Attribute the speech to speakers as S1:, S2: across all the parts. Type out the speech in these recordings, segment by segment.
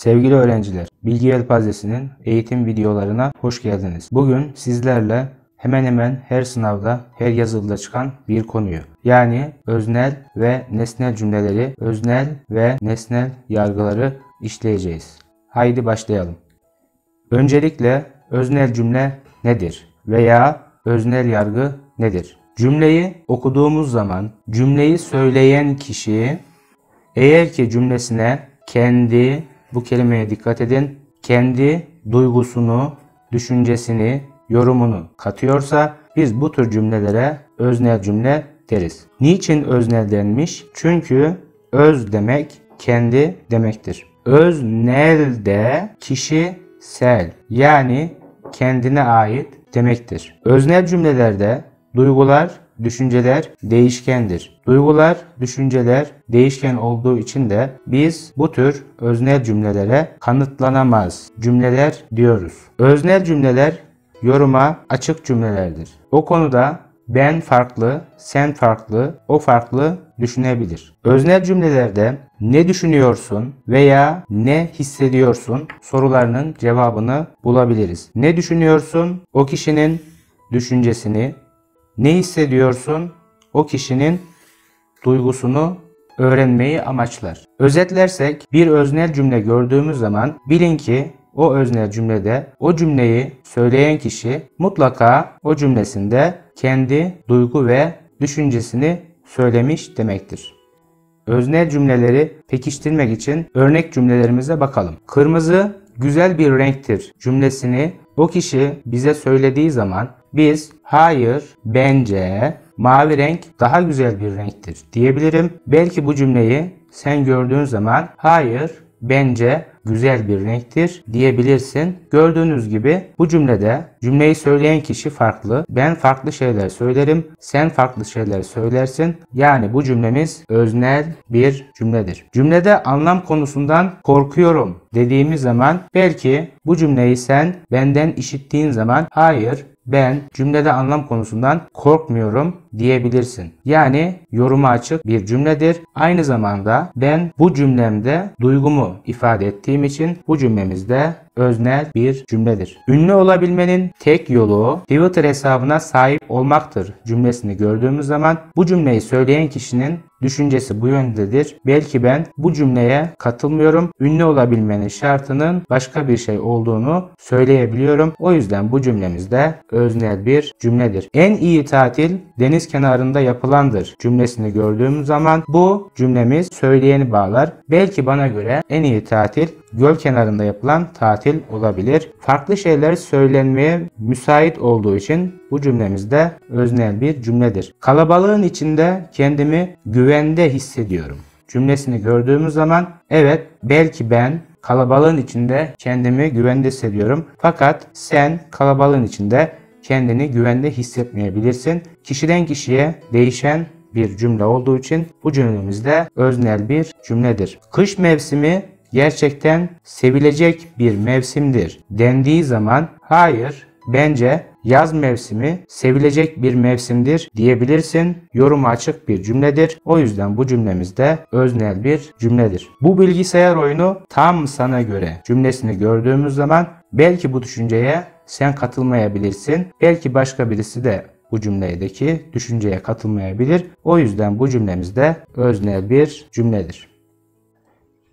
S1: Sevgili öğrenciler, Bilgi Yelpazesi'nin eğitim videolarına hoş geldiniz. Bugün sizlerle hemen hemen her sınavda, her yazılıda çıkan bir konuyu yani öznel ve nesnel cümleleri, öznel ve nesnel yargıları işleyeceğiz. Haydi başlayalım. Öncelikle öznel cümle nedir veya öznel yargı nedir? Cümleyi okuduğumuz zaman cümleyi söyleyen kişi eğer ki cümlesine kendi bu kelimeye dikkat edin. Kendi duygusunu, düşüncesini, yorumunu katıyorsa biz bu tür cümlelere öznel cümle deriz. Niçin öznel denmiş? Çünkü öz demek kendi demektir. Öznel de kişisel yani kendine ait demektir. Öznel cümlelerde duygular düşünceler değişkendir. Duygular, düşünceler değişken olduğu için de biz bu tür öznel cümlelere kanıtlanamaz cümleler diyoruz. Öznel cümleler yoruma açık cümlelerdir. O konuda ben farklı, sen farklı, o farklı düşünebilir. Öznel cümlelerde ne düşünüyorsun veya ne hissediyorsun sorularının cevabını bulabiliriz. Ne düşünüyorsun? O kişinin düşüncesini, ne hissediyorsun? O kişinin duygusunu öğrenmeyi amaçlar. Özetlersek bir öznel cümle gördüğümüz zaman bilin ki o öznel cümlede o cümleyi söyleyen kişi mutlaka o cümlesinde kendi duygu ve düşüncesini söylemiş demektir. Öznel cümleleri pekiştirmek için örnek cümlelerimize bakalım. Kırmızı güzel bir renktir cümlesini o kişi bize söylediği zaman biz hayır bence mavi renk daha güzel bir renktir diyebilirim. Belki bu cümleyi sen gördüğün zaman hayır bence güzel bir renktir diyebilirsin. Gördüğünüz gibi bu cümlede cümleyi söyleyen kişi farklı. Ben farklı şeyler söylerim. Sen farklı şeyler söylersin. Yani bu cümlemiz öznel bir cümledir. Cümlede anlam konusundan korkuyorum dediğimiz zaman belki bu cümleyi sen benden işittiğin zaman hayır ben cümlede anlam konusundan korkmuyorum diyebilirsin. Yani yoruma açık bir cümledir. Aynı zamanda ben bu cümlemde duygumu ifade ettiğim için bu cümlemizde öznel bir cümledir. Ünlü olabilmenin tek yolu Twitter hesabına sahip olmaktır cümlesini gördüğümüz zaman bu cümleyi söyleyen kişinin düşüncesi bu yöndedir. Belki ben bu cümleye katılmıyorum. Ünlü olabilmenin şartının başka bir şey olduğunu söyleyebiliyorum. O yüzden bu cümlemizde öznel bir cümledir. En iyi tatil deniz kenarında yapılandır cümlesini gördüğüm zaman bu cümlemiz söyleyeni bağlar. Belki bana göre en iyi tatil göl kenarında yapılan tatil olabilir. Farklı şeyler söylenmeye müsait olduğu için bu cümlemizde öznel bir cümledir. Kalabalığın içinde kendimi güvende hissediyorum cümlesini gördüğümüz zaman evet belki ben kalabalığın içinde kendimi güvende hissediyorum. Fakat sen kalabalığın içinde kendini güvende hissetmeyebilirsin. Kişiden kişiye değişen bir cümle olduğu için bu cümlemizde öznel bir cümledir. Kış mevsimi gerçekten sevilecek bir mevsimdir dendiği zaman hayır bence yaz mevsimi sevilecek bir mevsimdir diyebilirsin. Yorum açık bir cümledir. O yüzden bu cümlemizde öznel bir cümledir. Bu bilgisayar oyunu tam sana göre cümlesini gördüğümüz zaman belki bu düşünceye sen katılmayabilirsin. Belki başka birisi de bu cümledeki düşünceye katılmayabilir. O yüzden bu cümlemizde öznel bir cümledir.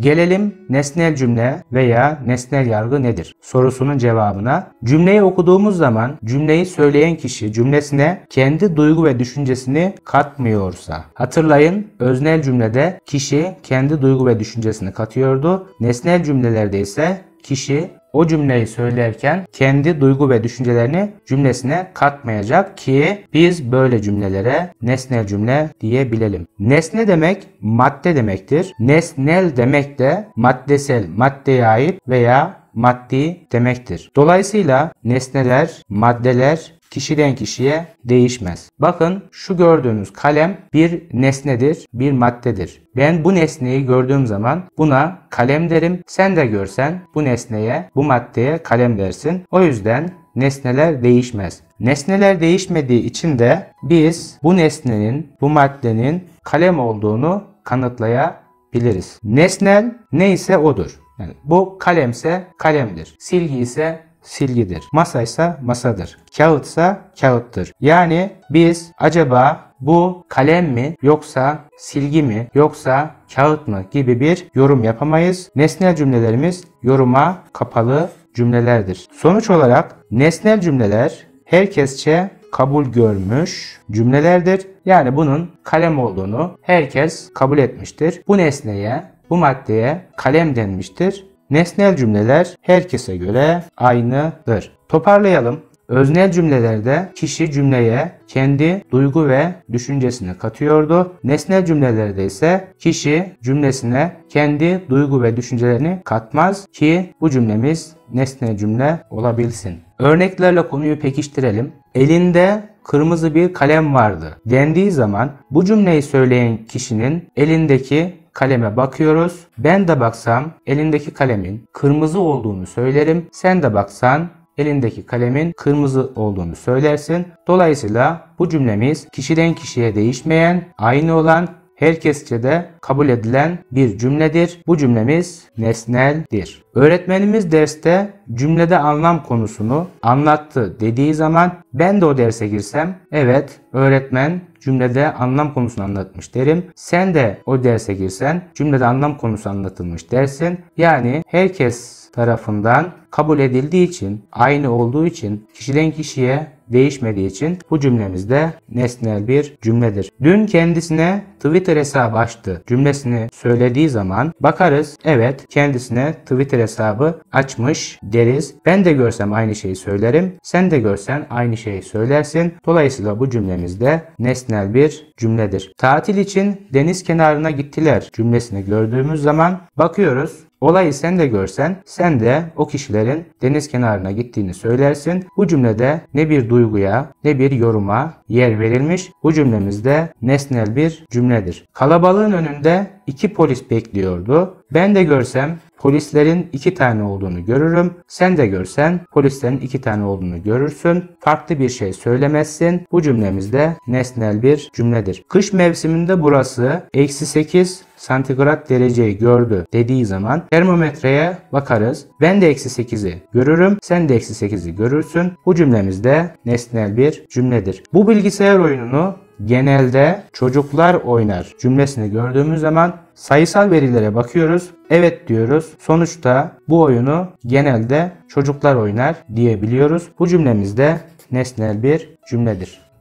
S1: Gelelim nesnel cümle veya nesnel yargı nedir sorusunun cevabına. Cümleyi okuduğumuz zaman cümleyi söyleyen kişi cümlesine kendi duygu ve düşüncesini katmıyorsa. Hatırlayın öznel cümlede kişi kendi duygu ve düşüncesini katıyordu. Nesnel cümlelerde ise kişi o cümleyi söylerken kendi duygu ve düşüncelerini cümlesine katmayacak ki biz böyle cümlelere nesnel cümle diyebilelim. Nesne demek madde demektir. Nesnel demek de maddesel, maddeye ait veya maddi demektir. Dolayısıyla nesneler, maddeler kişiden kişiye değişmez. Bakın şu gördüğünüz kalem bir nesnedir, bir maddedir. Ben bu nesneyi gördüğüm zaman buna kalem derim. Sen de görsen bu nesneye, bu maddeye kalem dersin. O yüzden nesneler değişmez. Nesneler değişmediği için de biz bu nesnenin, bu maddenin kalem olduğunu kanıtlayabiliriz. Nesnel neyse odur. Yani bu kalemse kalemdir. Silgi ise silgidir. Masa ise masadır. Kağıtsa kağıttır. Yani biz acaba bu kalem mi yoksa silgi mi yoksa kağıt mı gibi bir yorum yapamayız. Nesnel cümlelerimiz yoruma kapalı cümlelerdir. Sonuç olarak nesnel cümleler herkesçe kabul görmüş cümlelerdir. Yani bunun kalem olduğunu herkes kabul etmiştir. Bu nesneye, bu maddeye kalem denmiştir. Nesnel cümleler herkese göre aynıdır. Toparlayalım. Öznel cümlelerde kişi cümleye kendi duygu ve düşüncesini katıyordu. Nesnel cümlelerde ise kişi cümlesine kendi duygu ve düşüncelerini katmaz ki bu cümlemiz nesne cümle olabilsin. Örneklerle konuyu pekiştirelim. Elinde kırmızı bir kalem vardı dendiği zaman bu cümleyi söyleyen kişinin elindeki kaleme bakıyoruz. Ben de baksam elindeki kalemin kırmızı olduğunu söylerim. Sen de baksan elindeki kalemin kırmızı olduğunu söylersin. Dolayısıyla bu cümlemiz kişiden kişiye değişmeyen, aynı olan herkesçe de kabul edilen bir cümledir. Bu cümlemiz nesneldir. Öğretmenimiz derste cümlede anlam konusunu anlattı dediği zaman ben de o derse girsem evet öğretmen cümlede anlam konusunu anlatmış derim. Sen de o derse girsen cümlede anlam konusu anlatılmış dersin. Yani herkes tarafından kabul edildiği için, aynı olduğu için, kişiden kişiye değişmediği için bu cümlemizde nesnel bir cümledir. Dün kendisine Twitter hesabı açtı cümlesini söylediği zaman bakarız evet kendisine Twitter hesabı açmış deriz. Ben de görsem aynı şeyi söylerim. Sen de görsen aynı şeyi söylersin. Dolayısıyla bu cümlemizde nesnel bir cümledir. Tatil için deniz kenarına gittiler cümlesini gördüğümüz zaman bakıyoruz Olayı sen de görsen sen de o kişilerin deniz kenarına gittiğini söylersin. Bu cümlede ne bir duyguya ne bir yoruma yer verilmiş. Bu cümlemizde nesnel bir cümledir. Kalabalığın önünde iki polis bekliyordu. Ben de görsem polislerin iki tane olduğunu görürüm. Sen de görsen polislerin iki tane olduğunu görürsün. Farklı bir şey söylemezsin. Bu cümlemizde nesnel bir cümledir. Kış mevsiminde burası eksi 8 santigrat dereceyi gördü dediği zaman termometreye bakarız. Ben de eksi 8'i görürüm. Sen de eksi 8'i görürsün. Bu cümlemizde nesnel bir cümledir. Bu bilgisayar oyununu genelde çocuklar oynar cümlesini gördüğümüz zaman sayısal verilere bakıyoruz. Evet diyoruz. Sonuçta bu oyunu genelde çocuklar oynar diyebiliyoruz. Bu cümlemizde nesnel bir cümledir.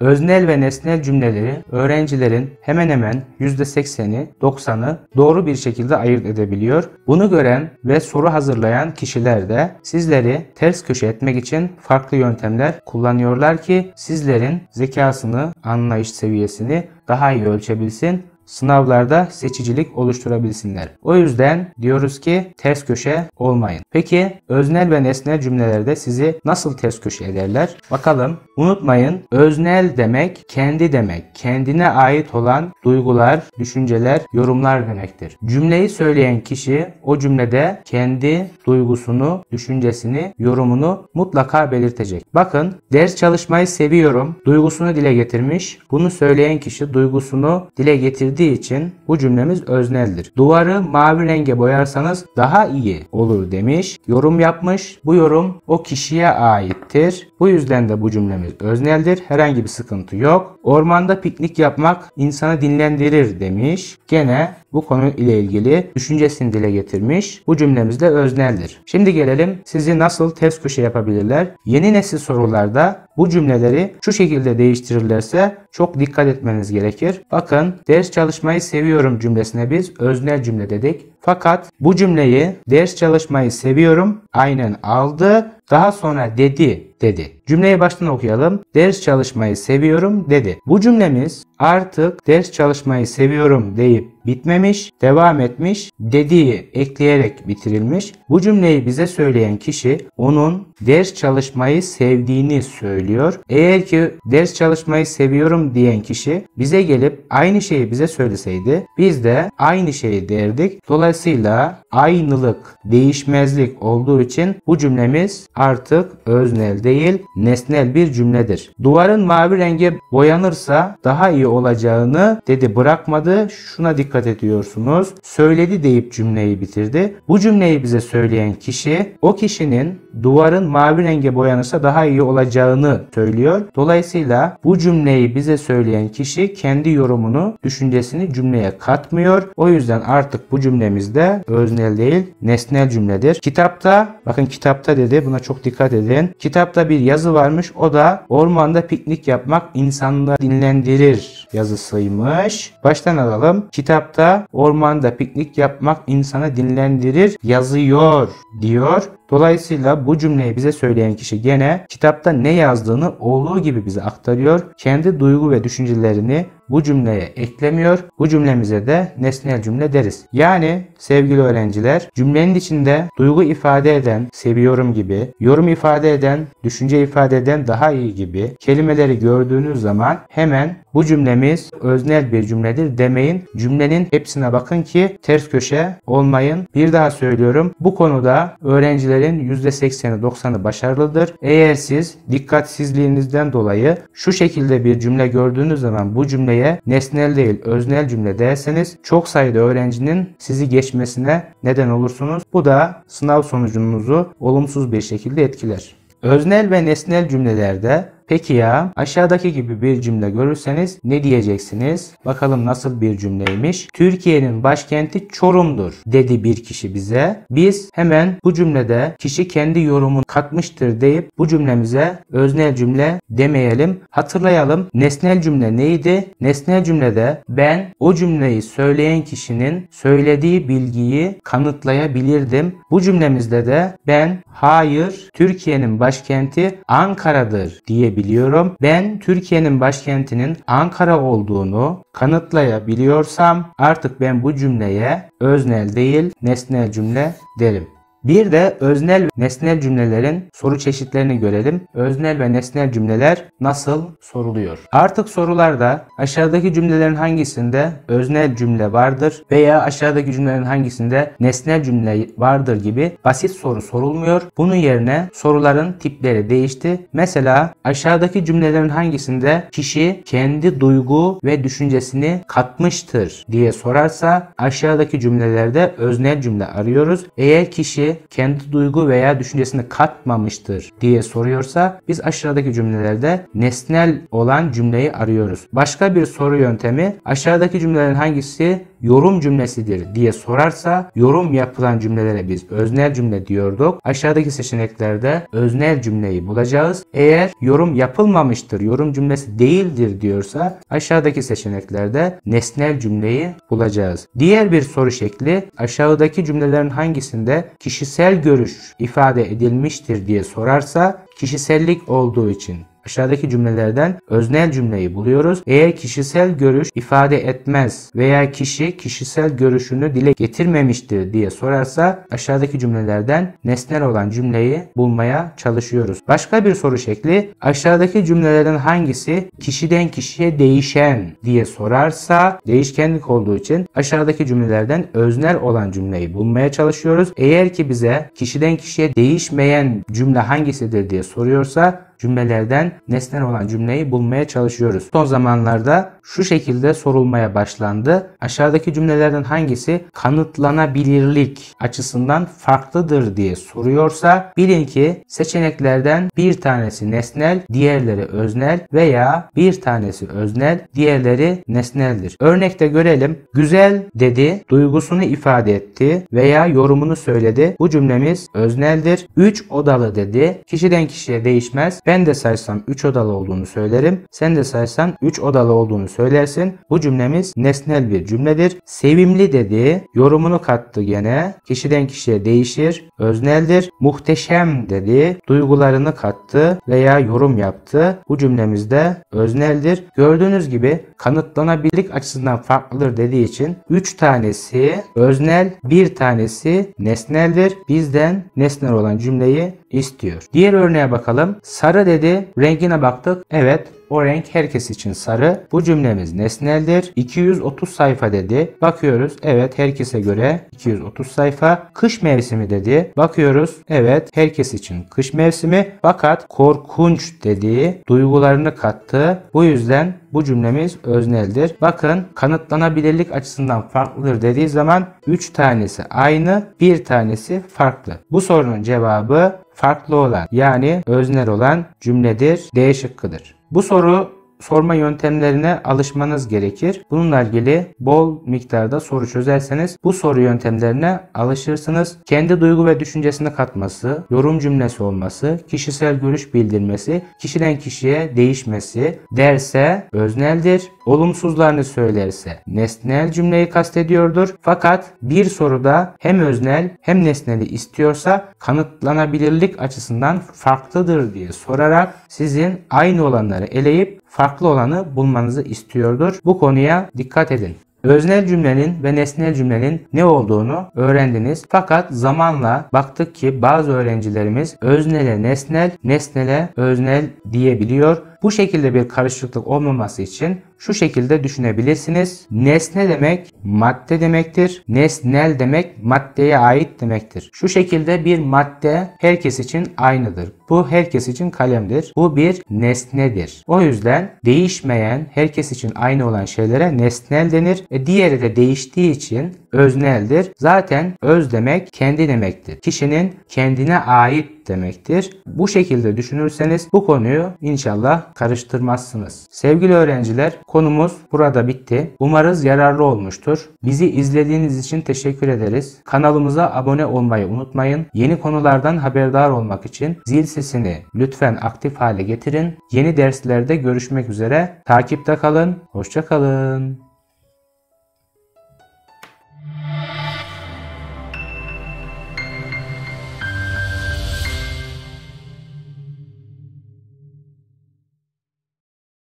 S1: Öznel ve nesnel cümleleri öğrencilerin hemen hemen %80'i 90'ı doğru bir şekilde ayırt edebiliyor. Bunu gören ve soru hazırlayan kişiler de sizleri ters köşe etmek için farklı yöntemler kullanıyorlar ki sizlerin zekasını, anlayış seviyesini daha iyi ölçebilsin sınavlarda seçicilik oluşturabilsinler. O yüzden diyoruz ki ters köşe olmayın. Peki öznel ve nesnel cümlelerde sizi nasıl ters köşe ederler? Bakalım. Unutmayın öznel demek kendi demek. Kendine ait olan duygular, düşünceler, yorumlar demektir. Cümleyi söyleyen kişi o cümlede kendi duygusunu, düşüncesini, yorumunu mutlaka belirtecek. Bakın ders çalışmayı seviyorum duygusunu dile getirmiş. Bunu söyleyen kişi duygusunu dile getirdi edildiği için bu cümlemiz özneldir. Duvarı mavi renge boyarsanız daha iyi olur demiş. Yorum yapmış. Bu yorum o kişiye aittir. Bu yüzden de bu cümlemiz özneldir. Herhangi bir sıkıntı yok. Ormanda piknik yapmak insanı dinlendirir demiş. Gene bu konu ile ilgili düşüncesini dile getirmiş. Bu cümlemiz de özneldir. Şimdi gelelim sizi nasıl ters köşe yapabilirler? Yeni nesil sorularda bu cümleleri şu şekilde değiştirirlerse çok dikkat etmeniz gerekir. Bakın ders çalışmayı seviyorum cümlesine biz öznel cümle dedik. Fakat bu cümleyi ders çalışmayı seviyorum aynen aldı. Daha sonra dedi dedi. Cümleyi baştan okuyalım. Ders çalışmayı seviyorum dedi. Bu cümlemiz artık ders çalışmayı seviyorum deyip bitmemiş, devam etmiş, dediği ekleyerek bitirilmiş. Bu cümleyi bize söyleyen kişi onun ders çalışmayı sevdiğini söylüyor. Eğer ki ders çalışmayı seviyorum diyen kişi bize gelip aynı şeyi bize söyleseydi biz de aynı şeyi derdik. Dolayısıyla aynılık, değişmezlik olduğu için bu cümlemiz artık özneldir değil, nesnel bir cümledir. Duvarın mavi renge boyanırsa daha iyi olacağını dedi bırakmadı. Şuna dikkat ediyorsunuz. Söyledi deyip cümleyi bitirdi. Bu cümleyi bize söyleyen kişi o kişinin duvarın mavi renge boyanırsa daha iyi olacağını söylüyor. Dolayısıyla bu cümleyi bize söyleyen kişi kendi yorumunu, düşüncesini cümleye katmıyor. O yüzden artık bu cümlemizde öznel değil, nesnel cümledir. Kitapta, bakın kitapta dedi, buna çok dikkat edin. Kitapta bir yazı varmış. O da ormanda piknik yapmak insanları dinlendirir yazısıymış. Baştan alalım. Kitapta ormanda piknik yapmak insanı dinlendirir yazıyor diyor. Dolayısıyla bu cümleyi bize söyleyen kişi gene kitapta ne yazdığını olduğu gibi bize aktarıyor. Kendi duygu ve düşüncelerini bu cümleye eklemiyor. Bu cümlemize de nesnel cümle deriz. Yani sevgili öğrenciler cümlenin içinde duygu ifade eden seviyorum gibi, yorum ifade eden, düşünce ifade eden daha iyi gibi kelimeleri gördüğünüz zaman hemen bu cümlemiz öznel bir cümledir demeyin. Cümlenin hepsine bakın ki ters köşe olmayın. Bir daha söylüyorum. Bu konuda öğrencilerin %80'i 90'ı başarılıdır. Eğer siz dikkatsizliğinizden dolayı şu şekilde bir cümle gördüğünüz zaman bu cümleye nesnel değil öznel cümle derseniz çok sayıda öğrencinin sizi geçmesine neden olursunuz. Bu da sınav sonucunuzu olumsuz bir şekilde etkiler. Öznel ve nesnel cümlelerde Peki ya aşağıdaki gibi bir cümle görürseniz ne diyeceksiniz? Bakalım nasıl bir cümleymiş. Türkiye'nin başkenti Çorum'dur dedi bir kişi bize. Biz hemen bu cümlede kişi kendi yorumunu katmıştır deyip bu cümlemize öznel cümle demeyelim. Hatırlayalım nesnel cümle neydi? Nesnel cümlede ben o cümleyi söyleyen kişinin söylediği bilgiyi kanıtlayabilirdim. Bu cümlemizde de ben hayır Türkiye'nin başkenti Ankara'dır diye biliyorum. Ben Türkiye'nin başkentinin Ankara olduğunu kanıtlayabiliyorsam artık ben bu cümleye öznel değil nesnel cümle derim. Bir de öznel ve nesnel cümlelerin soru çeşitlerini görelim. Öznel ve nesnel cümleler nasıl soruluyor? Artık sorularda aşağıdaki cümlelerin hangisinde öznel cümle vardır veya aşağıdaki cümlelerin hangisinde nesnel cümle vardır gibi basit soru sorulmuyor. Bunun yerine soruların tipleri değişti. Mesela aşağıdaki cümlelerin hangisinde kişi kendi duygu ve düşüncesini katmıştır diye sorarsa aşağıdaki cümlelerde öznel cümle arıyoruz. Eğer kişi kendi duygu veya düşüncesini katmamıştır diye soruyorsa biz aşağıdaki cümlelerde nesnel olan cümleyi arıyoruz. Başka bir soru yöntemi aşağıdaki cümlelerin hangisi yorum cümlesidir diye sorarsa yorum yapılan cümlelere biz öznel cümle diyorduk. Aşağıdaki seçeneklerde öznel cümleyi bulacağız. Eğer yorum yapılmamıştır, yorum cümlesi değildir diyorsa aşağıdaki seçeneklerde nesnel cümleyi bulacağız. Diğer bir soru şekli aşağıdaki cümlelerin hangisinde kişisel görüş ifade edilmiştir diye sorarsa kişisellik olduğu için Aşağıdaki cümlelerden öznel cümleyi buluyoruz. Eğer kişisel görüş ifade etmez veya kişi kişisel görüşünü dile getirmemiştir diye sorarsa aşağıdaki cümlelerden nesnel olan cümleyi bulmaya çalışıyoruz. Başka bir soru şekli aşağıdaki cümlelerden hangisi kişiden kişiye değişen diye sorarsa değişkenlik olduğu için aşağıdaki cümlelerden öznel olan cümleyi bulmaya çalışıyoruz. Eğer ki bize kişiden kişiye değişmeyen cümle hangisidir diye soruyorsa cümlelerden nesnel olan cümleyi bulmaya çalışıyoruz. Son zamanlarda şu şekilde sorulmaya başlandı. Aşağıdaki cümlelerden hangisi kanıtlanabilirlik açısından farklıdır diye soruyorsa bilin ki seçeneklerden bir tanesi nesnel, diğerleri öznel veya bir tanesi öznel, diğerleri nesneldir. Örnekte görelim. Güzel dedi, duygusunu ifade etti veya yorumunu söyledi. Bu cümlemiz özneldir. 3 odalı dedi. Kişiden kişiye değişmez. Ben de saysam 3 odalı olduğunu söylerim. Sen de saysan 3 odalı olduğunu söylersin. Bu cümlemiz nesnel bir cümledir. Sevimli dedi. Yorumunu kattı gene. Kişiden kişiye değişir. Özneldir. Muhteşem dedi. Duygularını kattı veya yorum yaptı. Bu cümlemizde özneldir. Gördüğünüz gibi kanıtlanabilirlik açısından farklıdır dediği için 3 tanesi öznel, bir tanesi nesneldir. Bizden nesnel olan cümleyi istiyor. Diğer örneğe bakalım. Sarı dedi. Rengine baktık. Evet O renk herkes için sarı. Bu cümlemiz nesneldir. 230 sayfa dedi. Bakıyoruz. Evet herkese göre 230 sayfa. Kış mevsimi dedi. Bakıyoruz. Evet herkes için kış mevsimi. Fakat korkunç dediği duygularını kattı. Bu yüzden bu cümlemiz özneldir. Bakın kanıtlanabilirlik açısından farklıdır dediği zaman 3 tanesi aynı, bir tanesi farklı. Bu sorunun cevabı farklı olan yani öznel olan cümledir. D şıkkıdır. Bu soru sorma yöntemlerine alışmanız gerekir. Bununla ilgili bol miktarda soru çözerseniz bu soru yöntemlerine alışırsınız. Kendi duygu ve düşüncesini katması, yorum cümlesi olması, kişisel görüş bildirmesi, kişiden kişiye değişmesi derse özneldir. Olumsuzlarını söylerse nesnel cümleyi kastediyordur. Fakat bir soruda hem öznel hem nesneli istiyorsa kanıtlanabilirlik açısından farklıdır diye sorarak sizin aynı olanları eleyip farklı olanı bulmanızı istiyordur. Bu konuya dikkat edin. Öznel cümlenin ve nesnel cümlenin ne olduğunu öğrendiniz. Fakat zamanla baktık ki bazı öğrencilerimiz öznele nesnel, nesnele öznel diyebiliyor. Bu şekilde bir karışıklık olmaması için şu şekilde düşünebilirsiniz. Nesne demek madde demektir. Nesnel demek maddeye ait demektir. Şu şekilde bir madde herkes için aynıdır. Bu herkes için kalemdir. Bu bir nesnedir. O yüzden değişmeyen, herkes için aynı olan şeylere nesnel denir. E diğeri de değiştiği için özneldir. Zaten öz demek kendi demektir. Kişinin kendine ait demektir. Bu şekilde düşünürseniz bu konuyu inşallah karıştırmazsınız. Sevgili öğrenciler konumuz burada bitti. Umarız yararlı olmuştur. Bizi izlediğiniz için teşekkür ederiz. Kanalımıza abone olmayı unutmayın. Yeni konulardan haberdar olmak için zil sesini lütfen aktif hale getirin. Yeni derslerde görüşmek üzere. Takipte kalın. Hoşçakalın.